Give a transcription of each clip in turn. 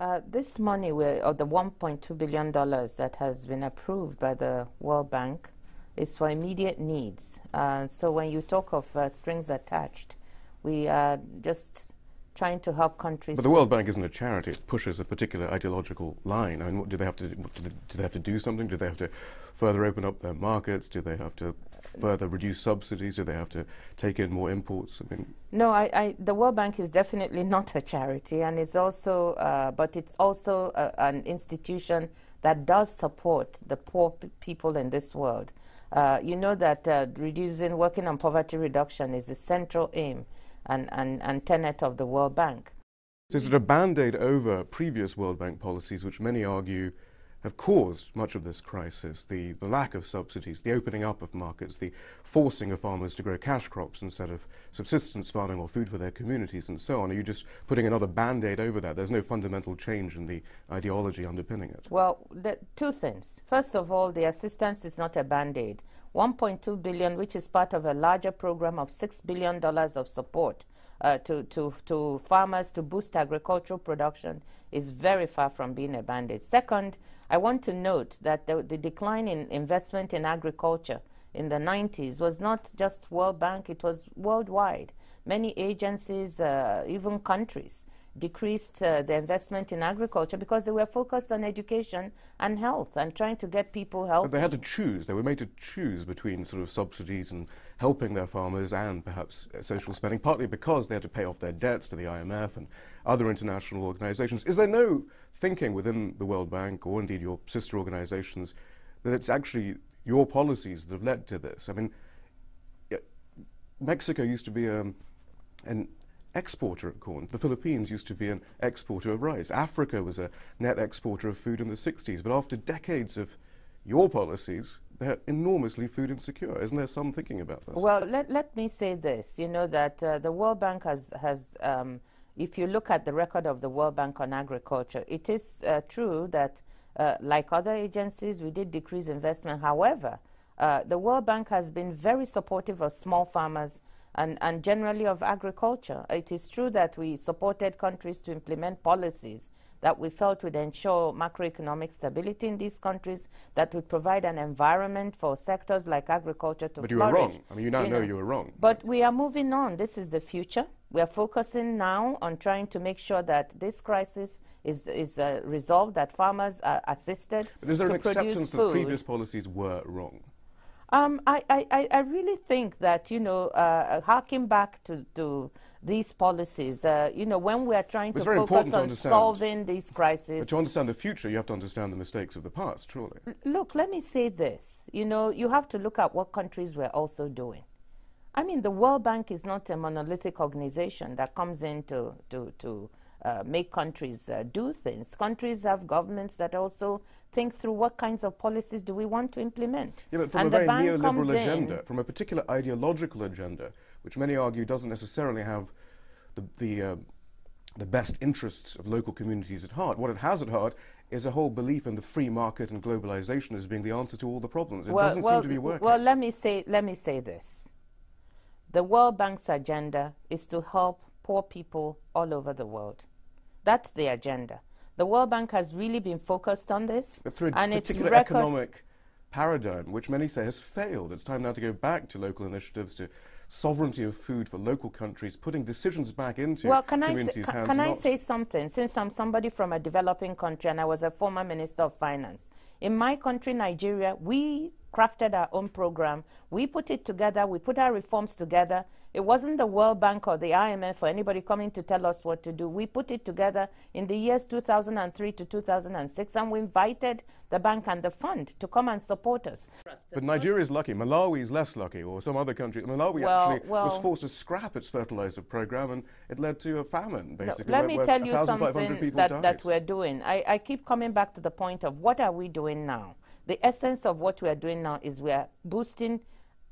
Uh, this money, or the $1.2 billion that has been approved by the World Bank, is for immediate needs. Uh, so when you talk of uh, strings attached, we are just trying to help countries. But the World Bank isn't a charity; it pushes a particular ideological line. I mean, what, do they have to do? They, do they have to do something? Do they have to further open up their markets? Do they have to further reduce subsidies? Do they have to take in more imports? I mean, no. I, I, the World Bank is definitely not a charity, and it's also, uh, but it's also a, an institution that does support the poor people in this world. Uh, you know that uh, reducing, working on poverty reduction is the central aim and, and, and tenet of the World Bank. So is it a band-aid over previous World Bank policies, which many argue have caused much of this crisis, the, the lack of subsidies, the opening up of markets, the forcing of farmers to grow cash crops instead of subsistence farming or food for their communities and so on? Are you just putting another band-aid over that? There's no fundamental change in the ideology underpinning it. Well, two things. First of all, the assistance is not a band-aid. 1.2 billion, which is part of a larger program of $6 billion of support uh, to, to, to farmers to boost agricultural production is very far from being abandoned. Second, I want to note that the, the, decline in investment in agriculture in the 90s was not just World Bank, it was worldwide. Many agencies, uh, even countries, decreased uh, the investment in agriculture because they were focused on education and health and trying to get people healthy. They had to choose. They were made to choose between sort of subsidies and helping their farmers and perhaps uh, social spending, partly because they had to pay off their debts to the IMF and other international organizations. Is there no thinking within the World Bank or indeed your sister organizations that it's actually your policies that have led to this? I mean, Mexico used to be um, an exporter of corn. The Philippines used to be an exporter of rice. Africa was a net exporter of food in the 60s. But after decades of your policies, they're enormously food insecure. Isn't there some thinking about this? Well, let, let me say this. You know that uh, the World Bank has, has um, if you look at the record of the World Bank on agriculture, it is uh, true that, uh, like other agencies, we did decrease investment. However, uh, the World Bank has been very supportive of small farmers and, and generally of agriculture. It is true that we supported countries to implement policies that we felt would ensure macroeconomic stability in these countries, that would provide an environment for sectors like agriculture to but flourish. But you were wrong. I mean, you now you know, know you were wrong. But we are moving on. This is the future. We are focusing now on trying to make sure that this crisis is, is uh, resolved, that farmers are assisted But is there an acceptance food. that previous policies were wrong? Um, I, I, I really think that, you know, uh, harking back to, to these policies, uh, you know, when we are trying to focus on to solving these crises. But to understand the future, you have to understand the mistakes of the past, truly. look, let me say this. You know, you have to look at what countries were also doing. I mean, the World Bank is not a monolithic organization that comes in to, to, to uh, make countries uh, do things. Countries have governments that also think through what kinds of policies do we want to implement. Yeah, but from and a very neoliberal agenda, from a particular ideological agenda, which many argue doesn't necessarily have the, the, uh, the best interests of local communities at heart. What it has at heart is a whole belief in the free market and globalization as being the answer to all the problems. It well, doesn't well, seem to be working. Well, let me say, let me say this. The World Bank's agenda is to help poor people all over the world. That's the agenda. The World Bank has really been focused on this. But through a and particular economic paradigm, which many say has failed. It's time now to go back to local initiatives, to sovereignty of food for local countries, putting decisions back into well, can communities' I hands. Can I say something? Since I'm somebody from a developing country and I was a former minister of finance, in my country, Nigeria, we crafted our own program. We put it together. We put our reforms together. It wasn't the World Bank or the IMF or anybody coming to tell us what to do. We put it together in the years 2003 to 2006, and we invited the bank and the fund to come and support us. But Nigeria is lucky. Malawi is less lucky, or some other country. Malawi well, actually well, was forced to scrap its fertilizer program, and it led to a famine, basically. Let where, me tell you something that, that we're doing. I, I keep coming back to the point of what are we doing now? The essence of what we are doing now is we are boosting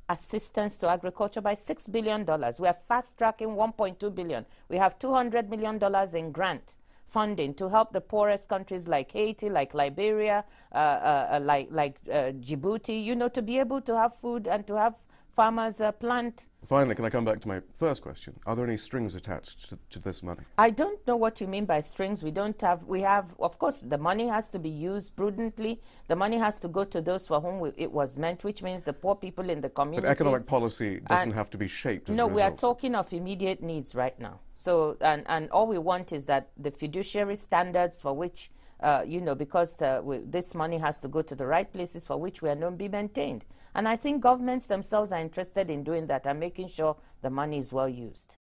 assistance to agriculture by $6 billion. We are fast tracking 1.2 billion. We have $200 million in grant funding to help the poorest countries like Haiti, like Liberia, uh, uh, uh like, like uh, Djibouti, you know, to be able to have food and to have farmers uh, plant. Finally, can I come back to my first question? Are there any strings attached to, to, this money? I don't know what you mean by strings. We don't have, we have, of course, the money has to be used prudently. The money has to go to those for whom we, it was meant, which means the poor people in the community. But economic policy doesn't have to be shaped No, we are talking of immediate needs right now. So, and, and all we want is that the fiduciary standards for which uh, you know, because uh, we, this money has to go to the right places for which we are known be maintained. And I think governments themselves are interested in doing that and making sure the money is well used.